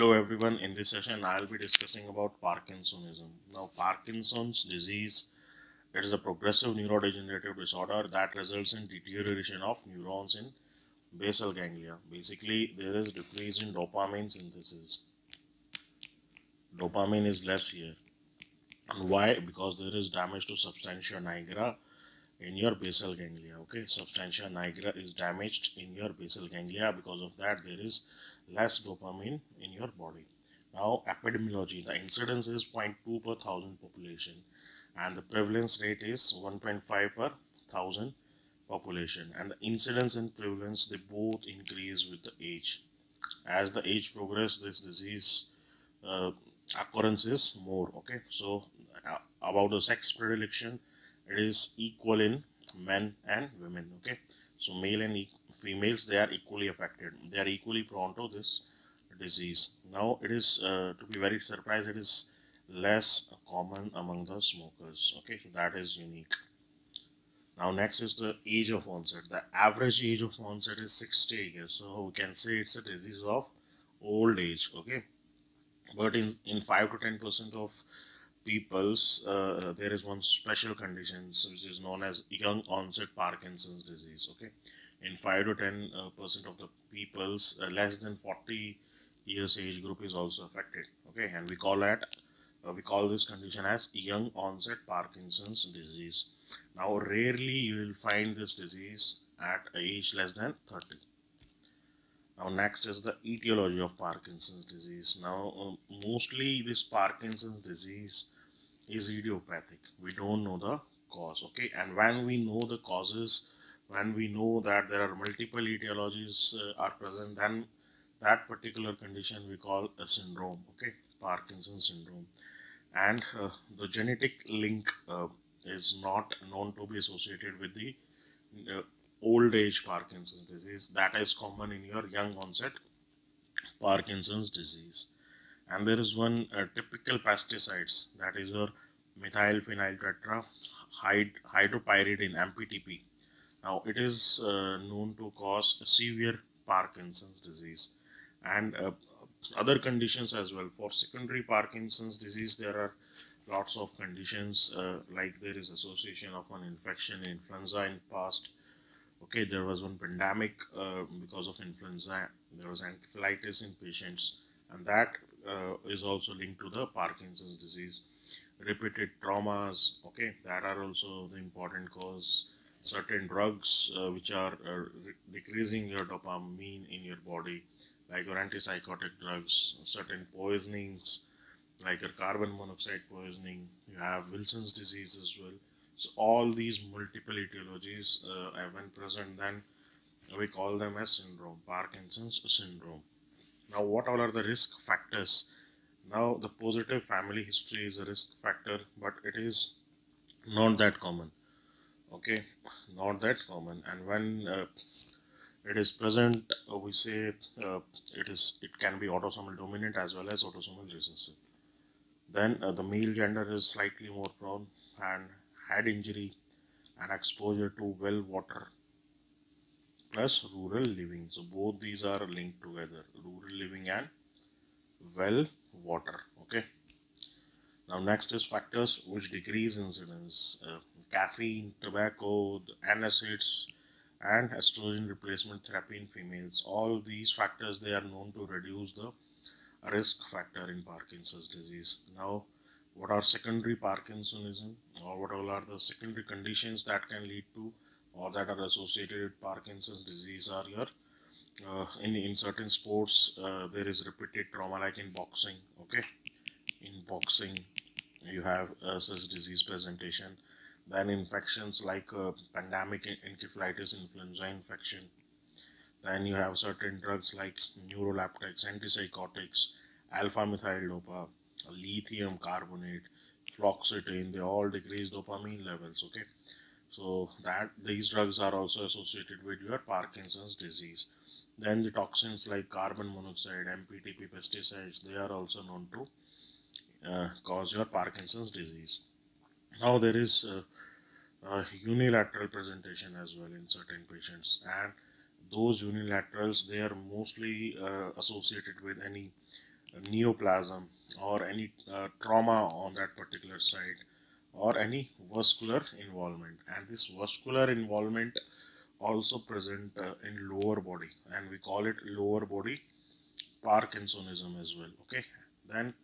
Hello everyone, in this session I'll be discussing about Parkinsonism. Now Parkinson's disease it is a progressive neurodegenerative disorder that results in deterioration of neurons in basal ganglia. Basically there is decrease in dopamine synthesis. Dopamine is less here. And why? Because there is damage to substantia nigra in your basal ganglia okay substantia nigra is damaged in your basal ganglia because of that there is less dopamine in your body. Now epidemiology the incidence is 0.2 per thousand population and the prevalence rate is 1.5 per thousand population. And the incidence and prevalence they both increase with the age. As the age progress this disease uh, occurrence is more okay? So uh, about the sex predilection it is equal in men and women okay? So male and e females they are equally affected. They are equally prone to this disease. Now it is uh, to be very surprised it is less common among the smokers. Okay so that is unique. Now next is the age of onset. The average age of onset is 60 years. So we can say it's a disease of old age. Okay but in in 5 to 10 percent of people's uh, there is one special condition which is known as young onset parkinson's disease. Okay in 5 to 10 uh, percent of the people's uh, less than 40 years age group is also affected okay and we call that uh, we call this condition as young onset parkinson's disease now rarely you will find this disease at age less than 30 now next is the etiology of Parkinson's disease. Now um, mostly this Parkinson's disease is idiopathic. We don't know the cause. Okay, and when we know the causes, when we know that there are multiple etiologies uh, are present, then that particular condition we call a syndrome. Okay, Parkinson's syndrome, and uh, the genetic link uh, is not known to be associated with the uh, old age Parkinson's disease that is common in your young onset Parkinson's disease. And there is one uh, typical pesticides that is your methyl phenyl tetra hyd hydropyridine MPTP. Now it is uh, known to cause severe Parkinson's disease and uh, other conditions as well. For secondary Parkinson's disease, there are lots of conditions uh, like there is association of an infection in influenza in past. Okay there was one pandemic uh, because of influenza. There was encephalitis in patients and that uh, is also linked to the parkinson's disease. Repeated traumas okay that are also the important cause certain drugs uh, which are uh, decreasing your dopamine in your body like your antipsychotic drugs certain poisonings like your carbon monoxide poisoning you have wilson's disease as well so all these multiple etiologies uh, when present, then we call them as syndrome, Parkinson's syndrome. Now, what all are the risk factors? Now, the positive family history is a risk factor, but it is not that common. Okay, not that common. And when uh, it is present, uh, we say uh, it is it can be autosomal dominant as well as autosomal recessive. Then uh, the male gender is slightly more prone, and head injury and exposure to well water plus rural living. So both these are linked together, rural living and well water. Okay. Now next is factors which decrease incidence. Uh, caffeine, tobacco, NSAIDs and estrogen replacement therapy in females. All these factors they are known to reduce the risk factor in Parkinson's disease. Now what are secondary Parkinsonism or what all are the secondary conditions that can lead to or that are associated with Parkinson's disease are your uh, in, in certain sports uh, there is repeated trauma like in boxing okay in boxing you have uh, such disease presentation then infections like uh, pandemic encephalitis influenza infection then you have certain drugs like neuroleptics antipsychotics alpha methyl dopa lithium carbonate, fluoxetine, they all decrease dopamine levels. Okay, so that these drugs are also associated with your Parkinson's disease. Then the toxins like carbon monoxide, MPTP, pesticides, they are also known to uh, cause your Parkinson's disease. Now there is uh, unilateral presentation as well in certain patients. And those unilaterals they are mostly uh, associated with any neoplasm or any uh, trauma on that particular site or any vascular involvement. And this vascular involvement also present uh, in lower body. And we call it lower body parkinsonism as well okay? Then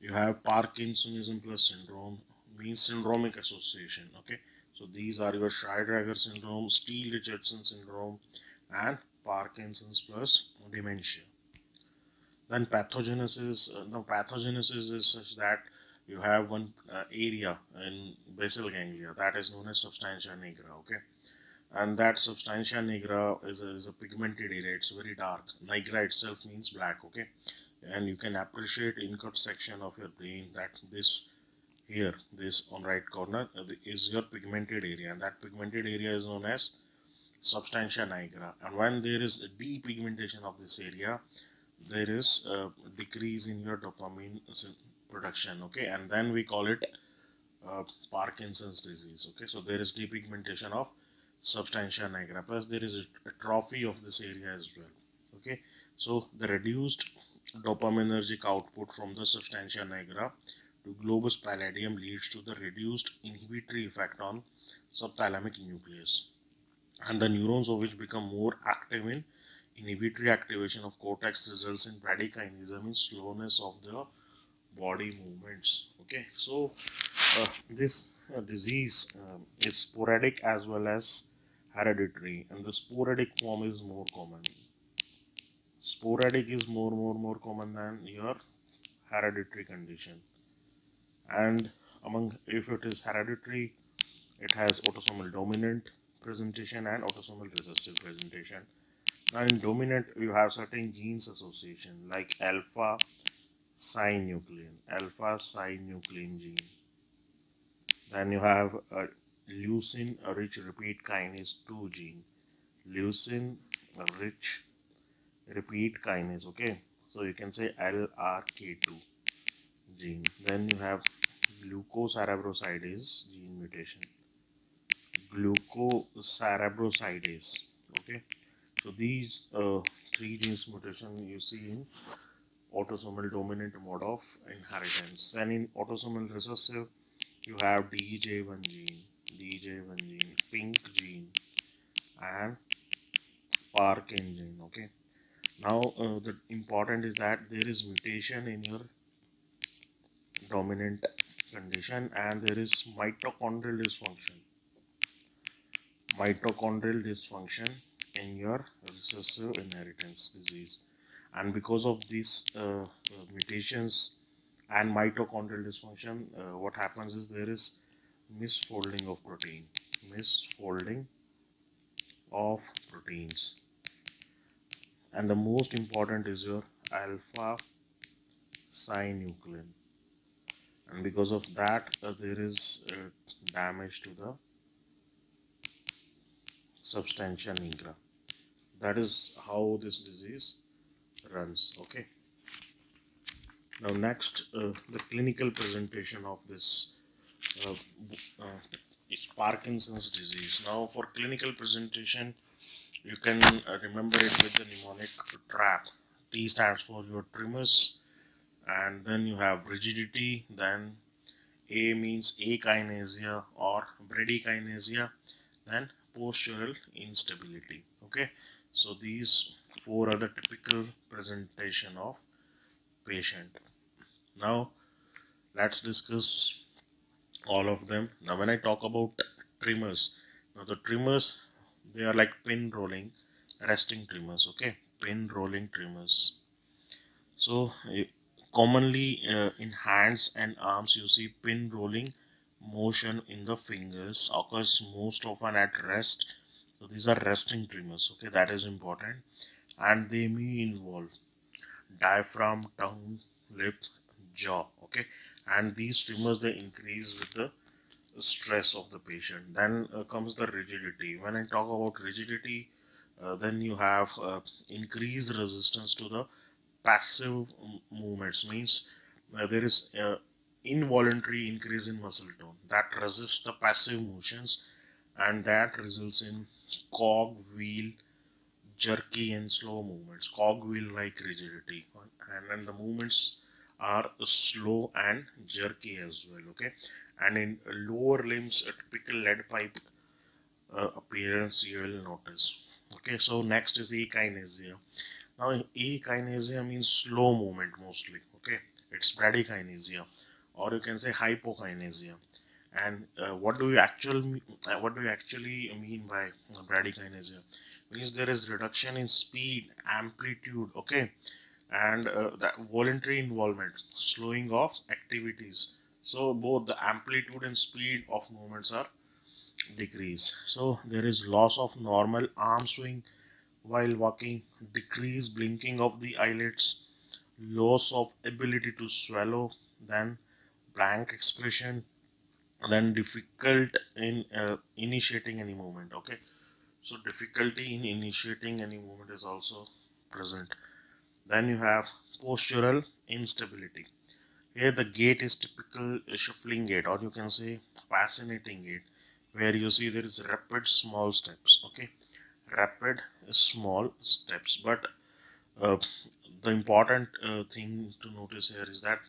you have parkinsonism plus syndrome means syndromic association okay so these are your Shy-Drager syndrome steele richardson syndrome and parkinson's plus dementia. Then pathogenesis uh, no pathogenesis is such that you have one uh, area in basal ganglia that is known as substantia nigra okay? And that substantia nigra is a, is a pigmented area. It's very dark. Nigra itself means black okay? And you can appreciate in cut section of your brain that this here this on right corner uh, is your pigmented area and that pigmented area is known as substantia nigra. And when there is a depigmentation of this area there is a decrease in your dopamine production okay? And then we call it uh, Parkinson's disease okay? So there is depigmentation of substantia nigra. Plus there is a atrophy of this area as well okay? So the reduced dopaminergic output from the substantia nigra globus pallidum leads to the reduced inhibitory effect on subthalamic nucleus and the neurons of which become more active in inhibitory activation of cortex results in bradykinesia means slowness of the body movements. Okay so uh, this uh, disease um, is sporadic as well as hereditary and the sporadic form is more common. Sporadic is more more more common than your hereditary condition and among if it is hereditary it has autosomal dominant presentation and autosomal recessive presentation. Now in dominant you have certain genes association like alpha synuclein alpha synuclein gene. Then you have a leucine rich repeat kinase 2 gene. Leucine rich repeat kinase okay? So you can say lrk2 gene then you have glucocerebrosidase gene mutation glucocerebrosidase okay so these uh, three genes mutation you see in autosomal dominant mode of inheritance. Then in autosomal recessive, you have DJ1 gene, DJ1 gene, pink gene, and Parkin gene. Okay. Now uh, the important is that there is mutation in your dominant condition and there is mitochondrial dysfunction. Mitochondrial dysfunction in your recessive inheritance disease. And because of these uh, mutations and mitochondrial dysfunction uh, what happens is there is misfolding of protein. Misfolding of proteins. And the most important is your alpha synuclein and because of that uh, there is uh, damage to the substantia nigra. That is how this disease runs okay? Now next uh, the clinical presentation of this uh, uh, is Parkinson's disease. Now for clinical presentation you can uh, remember it with the mnemonic TRAP. T stands for your tremors and then you have rigidity then A means akinesia or bradykinesia then postural instability okay? So these four are the typical presentation of patient. Now let's discuss all of them. Now when i talk about tremors now the tremors they are like pin rolling resting tremors okay? Pin rolling tremors so commonly uh, in hands and arms you see pin rolling motion in the fingers occurs most often at rest. So these are resting tremors okay that is important. And they may involve diaphragm tongue lip jaw okay. And these tremors they increase with the stress of the patient. Then uh, comes the rigidity. When i talk about rigidity uh, then you have uh, increased resistance to the passive movements means uh, there is involuntary increase in muscle tone that resists the passive motions and that results in cog wheel jerky and slow movements, cog wheel like rigidity, and then the movements are slow and jerky as well. Okay, and in lower limbs, a typical lead pipe uh, appearance you will notice. Okay, so next is akinesia. Now, akinesia means slow movement mostly. Okay, it's bradykinesia, or you can say hypokinesia and uh, what do you actually uh, what do you actually mean by bradykinesia means there is reduction in speed amplitude okay? And uh, that voluntary involvement slowing of activities. So both the amplitude and speed of movements are decreased. So there is loss of normal arm swing while walking decreased blinking of the eyelids loss of ability to swallow then blank expression then difficult in uh, initiating any movement okay? So difficulty in initiating any movement is also present. Then you have postural instability. Here the gait is typical shuffling gait or you can say festinating gait where you see there is rapid small steps okay? Rapid small steps but uh, the important uh, thing to notice here is that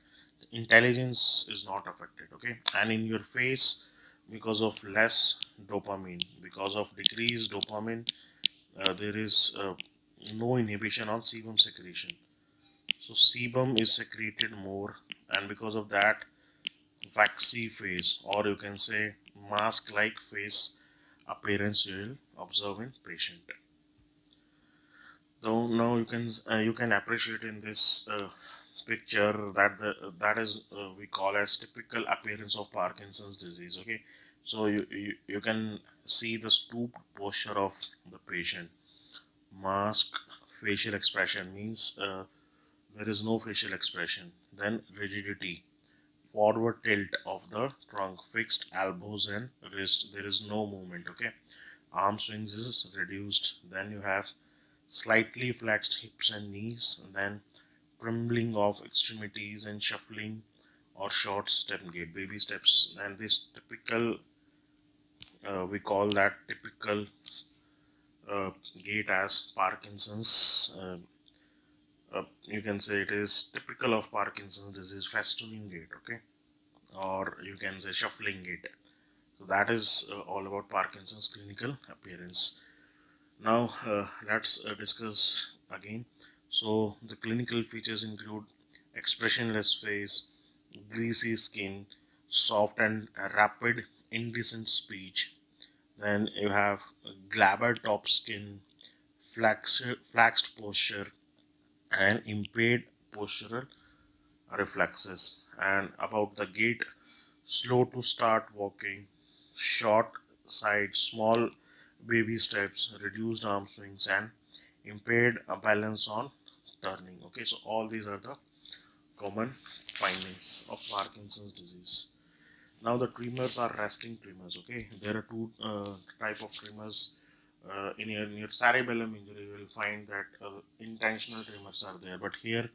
intelligence is not affected okay? And in your face because of less dopamine because of decreased dopamine uh, there is uh, no inhibition on sebum secretion. So sebum is secreted more and because of that waxy face or you can say mask like face appearance you will observe in patient so now you can uh, you can appreciate in this uh, picture that the, that is uh, we call as typical appearance of Parkinson's disease okay? So you, you you can see the stooped posture of the patient. Mask facial expression means uh, there is no facial expression. Then rigidity forward tilt of the trunk fixed elbows and wrist there is no movement okay? Arm swings is reduced then you have slightly flexed hips and knees and then trembling of extremities and shuffling or short step gait baby steps. And this typical uh, we call that typical uh, gait as Parkinson's. Uh, uh you can say it is typical of Parkinson's disease festinating gait okay? Or you can say shuffling gait. So that is uh, all about Parkinson's clinical appearance now uh, let's discuss again so the clinical features include expressionless face, greasy skin, soft and rapid indecent speech. Then you have glabellar tap sign, flaxed posture, and impaired postural reflexes. And about the gait, slow to start walking, short side, small baby steps, reduced arm swings, and impaired balance on turning. Okay so all these are the common findings of Parkinson's disease. Now the tremors are resting tremors okay? There are two uh, type of tremors uh, in your, in your cerebellum injury you will find that uh, intentional tremors are there but here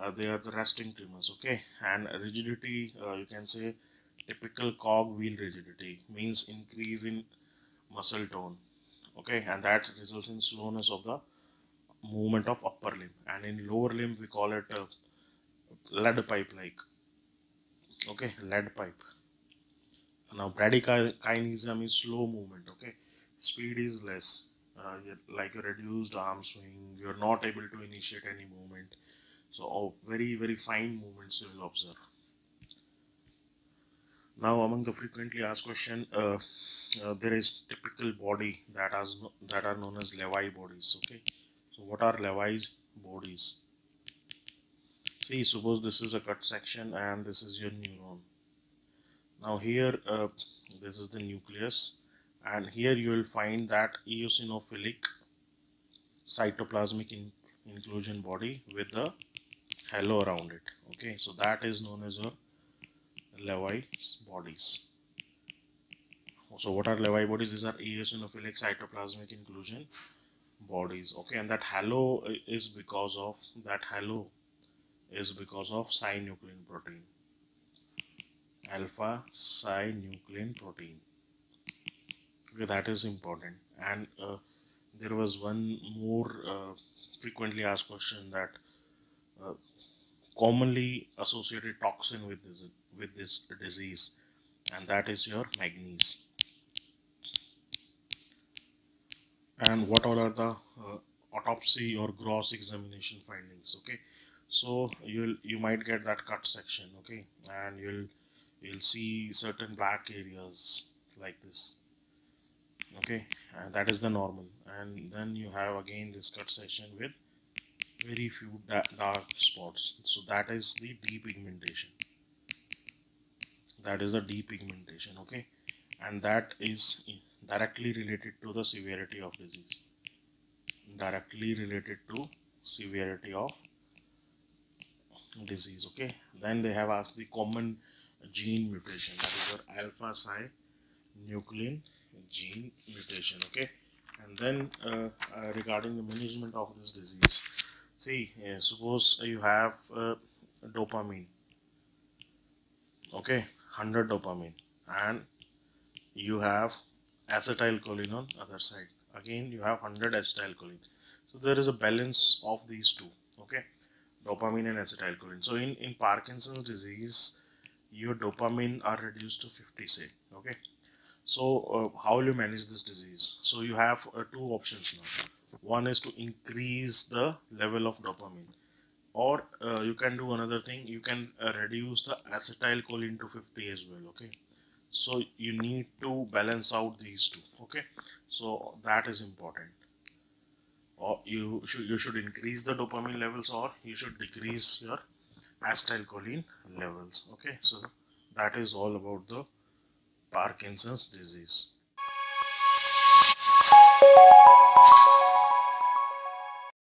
uh, they are the resting tremors okay? And rigidity uh, you can say typical cog wheel rigidity means increase in muscle tone. Okay? And that results in slowness of the movement of upper limb. And in lower limb we call it a lead pipe like. Okay? Lead pipe. Now bradykinesia means slow movement. Okay? Speed is less. Uh, like a reduced arm swing. You're not able to initiate any movement. So oh, very very fine movements you will observe now among the frequently asked question uh, uh, there is typical body that has that are known as Lewy bodies okay so what are Lewy's bodies? See, suppose this is a cut section and this is your neuron. Now here, uh, this is the nucleus and here you will find that eosinophilic cytoplasmic in inclusion body with the halo around it. Okay, so that is known as your Lewy's bodies. So what are Lewy bodies? These are eosinophilic cytoplasmic inclusion bodies. Okay and that halo is because of that halo is because of synuclein protein. Alpha synuclein protein. Okay that is important. And uh, there was one more uh, frequently asked question that uh, commonly associated toxin with this with this disease and that is your manganese and what all are the uh, autopsy or gross examination findings okay? So you'll you might get that cut section okay? And you'll you'll see certain black areas like this okay? And that is the normal. And then you have again this cut section with very few dark spots. So that is the depigmentation that is the depigmentation okay? And that is directly related to the severity of disease. Directly related to severity of disease okay? Then they have asked the common gene mutation that is your alpha synuclein gene mutation okay? And then uh, uh, regarding the management of this disease see uh, suppose you have uh, dopamine okay 100 dopamine. And you have acetylcholine on other side. Again you have 100 acetylcholine. So there is a balance of these two okay? Dopamine and acetylcholine. So in in parkinson's disease your dopamine are reduced to 50 say okay? So uh, how will you manage this disease? So you have uh, two options now. One is to increase the level of dopamine or uh, you can do another thing. You can uh, reduce the acetylcholine to 50 as well okay? So you need to balance out these two okay? So that is important. Or you should you should increase the dopamine levels or you should decrease your acetylcholine levels okay? So that is all about the parkinson's disease